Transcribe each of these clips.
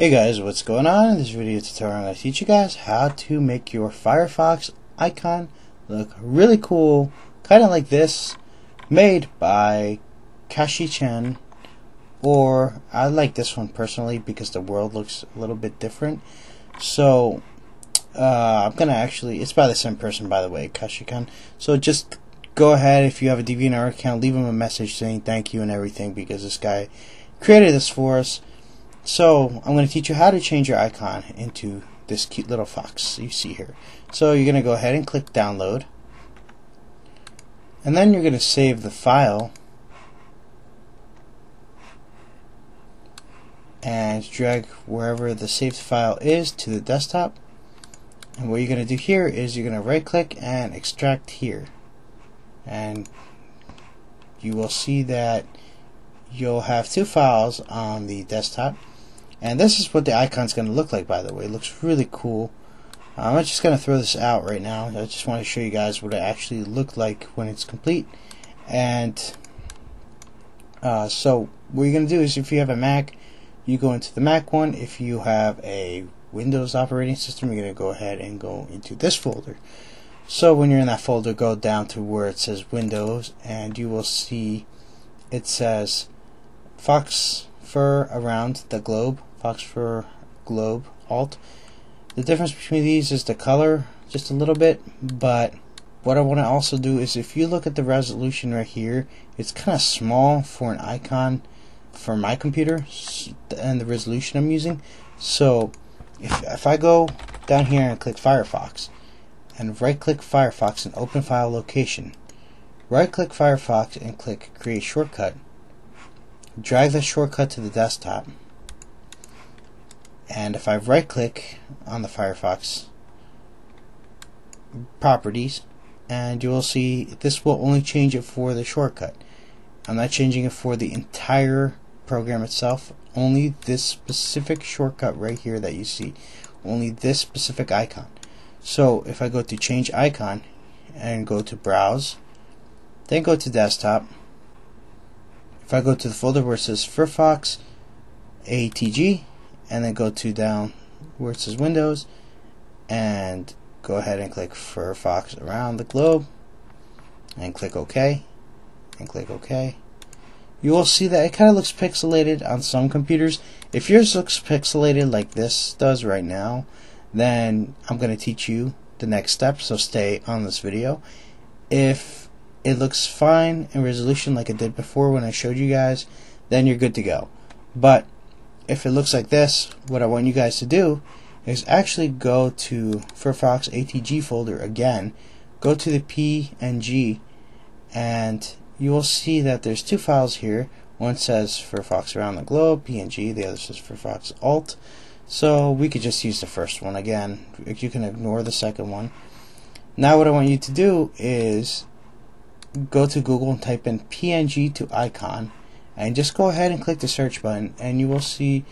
Hey guys, what's going on? In this video tutorial I'm going to teach you guys how to make your Firefox icon look really cool, kind of like this, made by Kashi Chen, or I like this one personally because the world looks a little bit different. So, uh, I'm going to actually, it's by the same person by the way, Kashi Chen. So just go ahead, if you have a DeviantArt account, leave him a message saying thank you and everything because this guy created this for us. So I'm going to teach you how to change your icon into this cute little fox you see here. So you're going to go ahead and click download. And then you're going to save the file. And drag wherever the saved file is to the desktop. And what you're going to do here is you're going to right click and extract here. And you will see that you'll have two files on the desktop and this is what the icon's going to look like, by the way. It looks really cool. I'm just going to throw this out right now. I just want to show you guys what it actually looked like when it's complete. And uh, so what you're going to do is if you have a Mac, you go into the Mac one. If you have a Windows operating system, you're going to go ahead and go into this folder. So when you're in that folder, go down to where it says Windows, and you will see it says Fox Fur around the globe Fox Fur Globe Alt. The difference between these is the color, just a little bit, but what I want to also do is if you look at the resolution right here, it's kind of small for an icon for my computer and the resolution I'm using. So if, if I go down here and click Firefox and right click Firefox and open file location, right click Firefox and click create shortcut, drag the shortcut to the desktop and if I right click on the Firefox properties and you will see this will only change it for the shortcut. I'm not changing it for the entire program itself only this specific shortcut right here that you see only this specific icon. So if I go to change icon and go to browse then go to desktop if I go to the folder where it says Firefox ATG and then go to down where it says Windows and go ahead and click Firefox around the globe and click OK and click OK. You will see that it kind of looks pixelated on some computers. If yours looks pixelated like this does right now then I'm going to teach you the next step so stay on this video. If it looks fine in resolution like it did before when I showed you guys then you're good to go but if it looks like this, what I want you guys to do is actually go to Firefox ATG folder again, go to the PNG, and you will see that there's two files here. One says Firefox around the globe, PNG, the other says Firefox alt. So we could just use the first one again. You can ignore the second one. Now what I want you to do is go to Google and type in PNG to icon and just go ahead and click the search button and you will see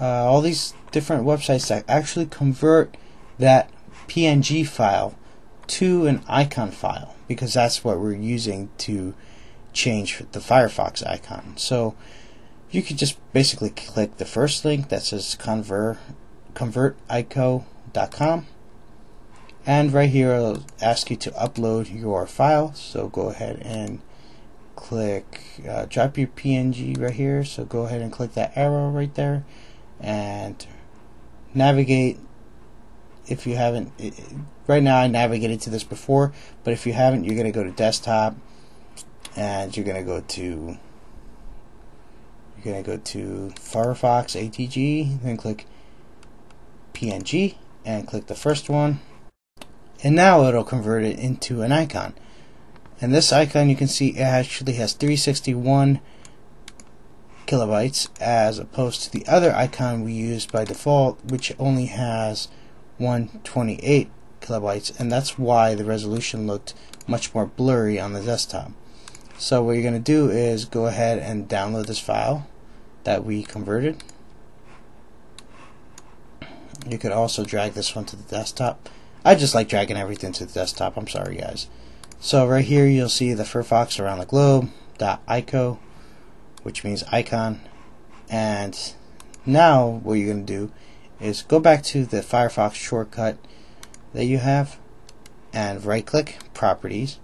uh, all these different websites that actually convert that PNG file to an icon file because that's what we're using to change the Firefox icon. So you could just basically click the first link that says convert convertico.com and right here it'll ask you to upload your file. So go ahead and click uh, drop your PNG right here. So go ahead and click that arrow right there and navigate. If you haven't it, right now I navigated to this before but if you haven't you're gonna go to desktop and you're gonna go to you're gonna go to Firefox ATG then click PNG and click the first one and now it'll convert it into an icon and this icon you can see it actually has 361 kilobytes as opposed to the other icon we use by default which only has 128 kilobytes and that's why the resolution looked much more blurry on the desktop. So what you're going to do is go ahead and download this file that we converted. You could also drag this one to the desktop. I just like dragging everything to the desktop. I'm sorry guys. So right here you'll see the Firefox around the globe ico, which means icon, and now what you're going to do is go back to the Firefox shortcut that you have and right click properties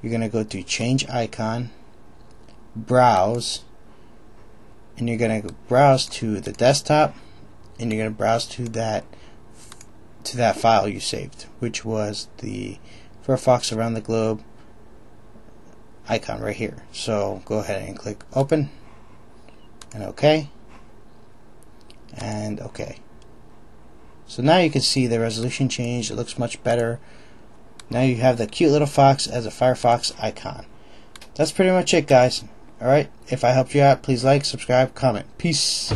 you're going to go to change icon browse and you're going to browse to the desktop and you're going to browse to that to that file you saved which was the Firefox around the globe icon right here. So go ahead and click open and OK. And OK. So now you can see the resolution changed. It looks much better. Now you have the cute little fox as a Firefox icon. That's pretty much it guys. Alright if I helped you out please like subscribe comment. Peace